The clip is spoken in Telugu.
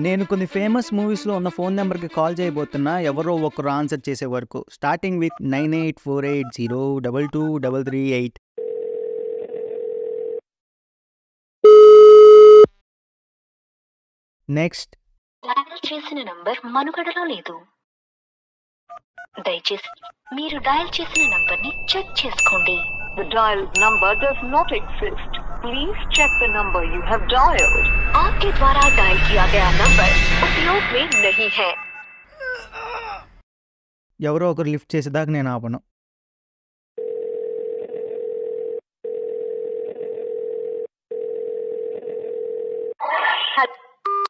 నేను కొన్ని ఫేమస్ మూవీస్లో ఉన్న ఫోన్ నెంబర్కి కాల్ చేయబోతున్నా ఎవరో ఒకరు ఆన్సర్ చేసే వరకు. Starting with nine eight four eight zero double two double three eight next dial చేసిన నంబర్ మనుగడలో లేదు. దయచేసి మీరు డయల్ చేసిన నంబర్ని చెక్ చేసుకోండి. The dialed number does not exist. Please check the number you have dialed. आपके द्वारा डायल किया गया नंबर उपयोग में नहीं है ఎవరో ఒకరు లిఫ్ట్ చేసేదాకా నేను ఆపను